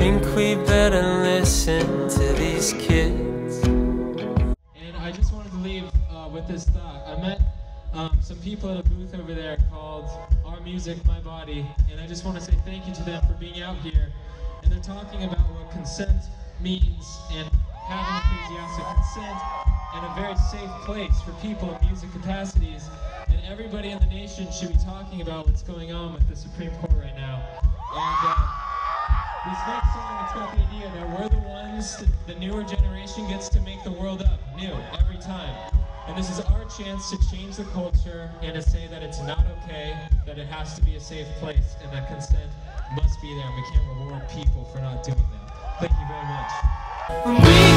think we better listen to these kids. And I just wanted to leave uh, with this thought. I met um, some people at a booth over there called Our Music, My Body, and I just want to say thank you to them for being out here. And they're talking about what consent means and having enthusiastic consent and a very safe place for people in music capacities. And everybody in the nation should be talking about what's going on with the Supreme Court right now. And uh, this next song, it's got the idea that we're the ones, that the newer generation gets to make the world up new every time. And this is our chance to change the culture and to say that it's not okay, that it has to be a safe place, and that consent must be there. And we can't reward people for not doing that. Thank you very much.